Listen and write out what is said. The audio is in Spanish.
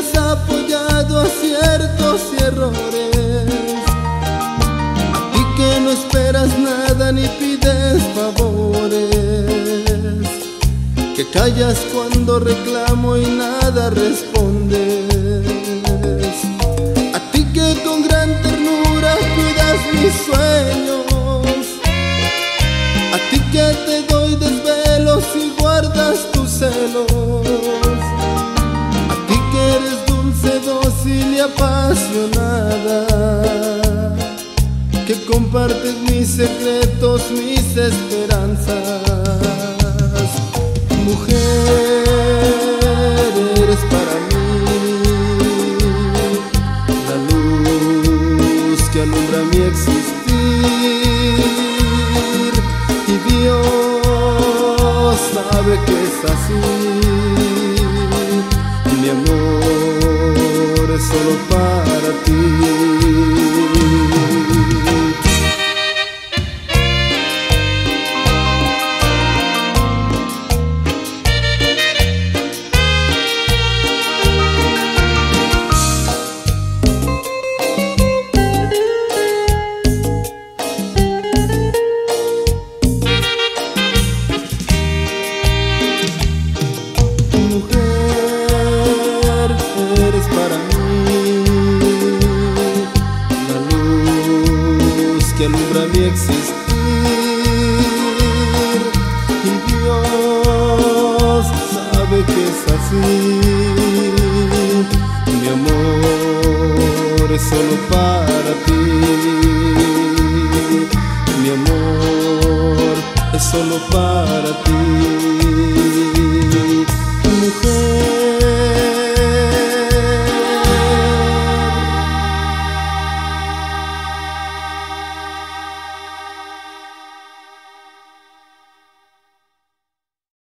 has apoyado aciertos y errores. Ti que no esperas nada ni pides favores. Que callas cuando reclamo y nada respondes. A ti que con gran ternura cuidas mis sueños. A ti que te doy desvelos y guardas tus celos apasionada, que compartes mis secretos, mis esperanzas. Mujer, eres para mí la luz que alumbra mi existir y Dios sabe que es así. Mi amor solo para ti. existir. Y Dios sabe que es así. Mi amor es solo para ti. Mi amor es solo para ti.